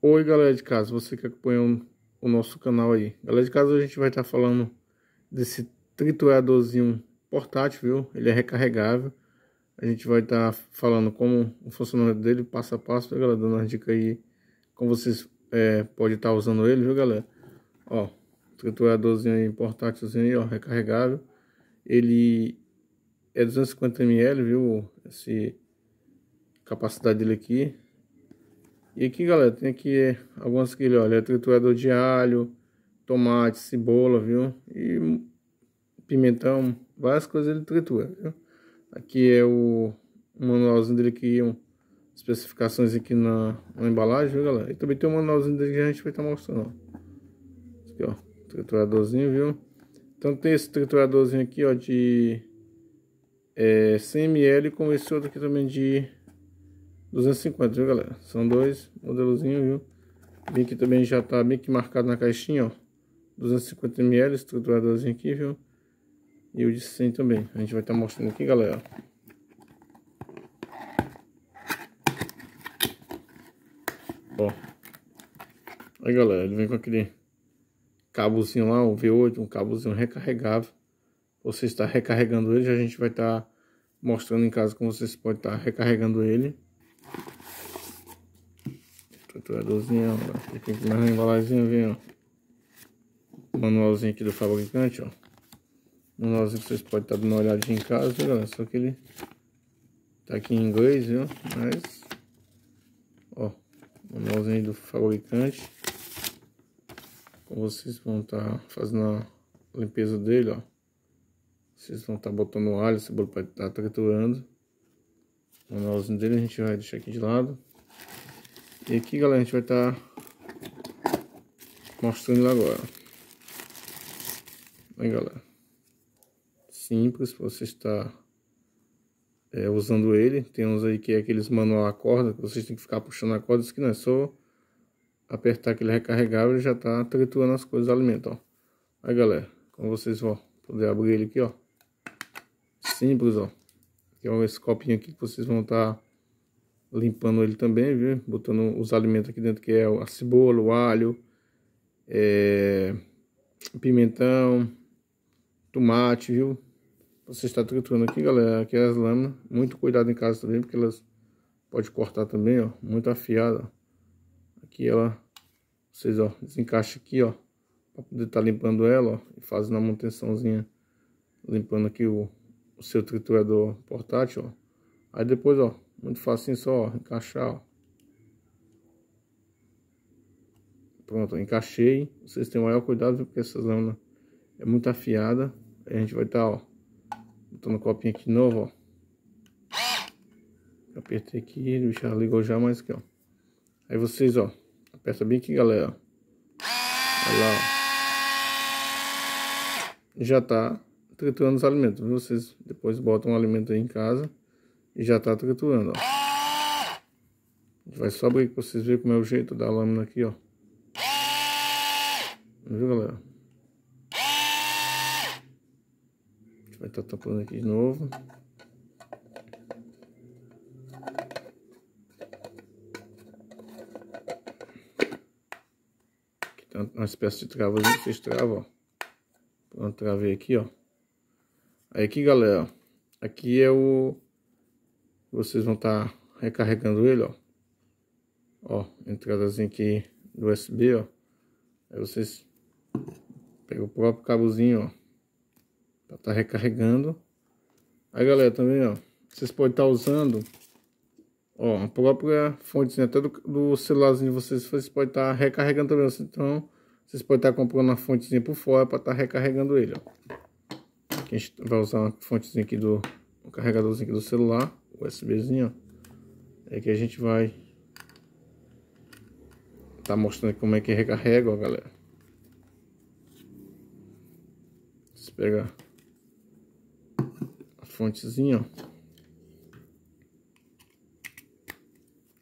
Oi galera de casa, você que acompanha o, o nosso canal aí Galera de casa, a gente vai estar tá falando desse trituradorzinho portátil, viu? Ele é recarregável A gente vai estar tá falando como o funcionamento dele, passo a passo, viu galera? Dando uma dica aí como vocês é, podem estar tá usando ele, viu galera? Ó, trituradorzinho aí portátilzinho aí, ó, recarregável Ele é 250ml, viu? Essa capacidade dele aqui e aqui, galera, tem aqui algumas que olha, é triturador de alho, tomate, cebola, viu? E pimentão, várias coisas ele tritura, viu? Aqui é o, manualzinho dele aqui, um, especificações aqui na, na, embalagem, viu, galera? E também tem um manualzinho dele que a gente vai estar tá mostrando, ó. Aqui, ó, trituradorzinho, viu? Então tem esse trituradorzinho aqui, ó, de é, 100 ml, com esse outro aqui também de 250, viu, galera? São dois modelozinhos, viu? Bem aqui também já tá bem que marcado na caixinha, ó. 250 ml, estruturadorzinho aqui, viu? E o de 100 também. A gente vai estar tá mostrando aqui, galera. Ó. Aí, galera, ele vem com aquele cabozinho lá, um V8, um cabozinho recarregável. Você está recarregando ele, a gente vai estar tá mostrando em casa como vocês podem estar tá recarregando ele. Trituradorzinho, ó. Aqui mais uma embalagenzinha, vem, ó. Manualzinho aqui do fabricante, ó. Manualzinho que vocês podem estar dando uma olhadinha em casa, galera? Só que ele tá aqui em inglês, viu? Mas, ó, manualzinho do fabricante. Como vocês vão estar tá fazendo a limpeza dele, ó. Vocês vão estar tá botando alho, cebola para estar tá triturando. Manualzinho dele a gente vai deixar aqui de lado. E aqui, galera, a gente vai estar tá mostrando agora. Aí, galera. Simples, você está é, usando ele. Tem uns aí que é aqueles manual a corda, que vocês têm que ficar puxando a corda. Isso aqui não é só apertar aquele recarregável e já está triturando as coisas do alimento, ó. Aí, galera, como vocês vão poder abrir ele aqui, ó. Simples, ó. Aqui é esse copinho aqui que vocês vão estar... Tá limpando ele também, viu? Botando os alimentos aqui dentro, que é a cebola, o alho, é, pimentão, tomate, viu? Você está triturando aqui, galera, aqui as lâminas. Muito cuidado em casa também, porque elas pode cortar também, ó. Muito afiada. Aqui ela, vocês, ó, desencaixa aqui, ó. Pra poder estar tá limpando ela, ó. E fazendo uma manutençãozinha. Limpando aqui o, o seu triturador portátil, ó. Aí depois, ó, muito fácil só ó, encaixar, ó. Pronto, encaixei. Vocês tenham maior cuidado porque essa lâmina é muito afiada. Aí a gente vai estar, tá, ó, botando o copinho aqui de novo, ó. Apertei aqui, o bicho ligou já, mas aqui, ó. Aí vocês, ó, aperta bem aqui, galera. Olha lá, ó. Já tá triturando os alimentos. Vocês depois botam o alimento aí em casa. E já tá triturando, ó. Vai só abrir pra vocês verem como é o jeito da lâmina aqui, ó. Viu, galera? A gente vai estar tá aqui de novo. Aqui tem uma espécie de que vocês travam, ó. Pronto, travei aqui, ó. Aí aqui, galera, aqui é o vocês vão estar tá recarregando ele, ó. Ó, entradazinha aqui do USB, ó. Aí vocês pegam o próprio cabozinho, ó. Pra estar tá recarregando. Aí, galera, também, ó. Vocês podem estar tá usando, ó, a própria fonte até do, do celularzinho de vocês. Vocês podem estar tá recarregando também. Então, vocês podem estar tá comprando uma fontezinha por fora para estar tá recarregando ele, ó. Aqui a gente vai usar uma fontezinha aqui do um carregadorzinho do celular. USBzinho, é que a gente vai tá mostrando como é que recarrega, ó, galera. Você pega a fontezinha,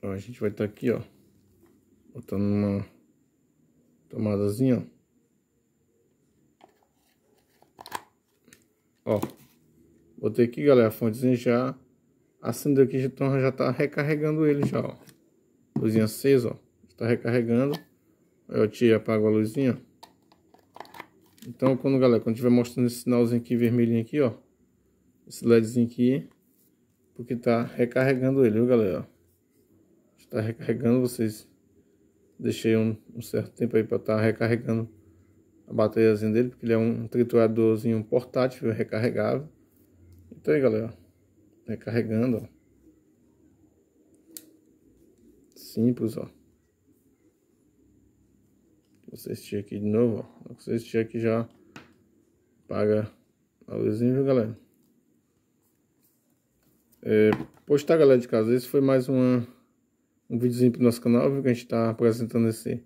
ó. ó a gente vai estar tá aqui, ó, botando uma tomadazinha, ó. Ó, botei aqui, galera, a fontezinha já acendeu aqui, então já tá recarregando ele já, ó. Luzinha acesa, ó. Está recarregando. Eu tiro apago a luzinha. Então, quando, galera, quando estiver mostrando esse sinalzinho aqui vermelhinho aqui, ó. Esse LEDzinho aqui. Porque tá recarregando ele, viu, galera? Está recarregando, vocês... Deixei um, um certo tempo aí para estar tá recarregando a bateriazinha dele, porque ele é um trituradorzinho portátil, recarregável. Aí, galera, recarregando, ó. Simples, ó. Você assistir aqui de novo, ó. Você assistir aqui já paga a luzinha, viu, galera? É, pois tá, galera de casa, esse foi mais uma, um videozinho pro nosso canal, viu, que a gente tá apresentando esse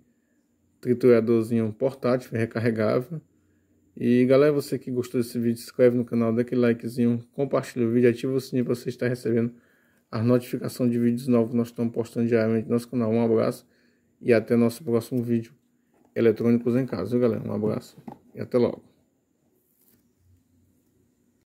trituradorzinho portátil, recarregável. E galera, você que gostou desse vídeo, se inscreve no canal, dá aquele likezinho, compartilha o vídeo, ativa o sininho para você estar recebendo as notificações de vídeos novos que nós estamos postando diariamente no nosso canal. Um abraço e até nosso próximo vídeo eletrônicos em casa, viu galera? Um abraço e até logo.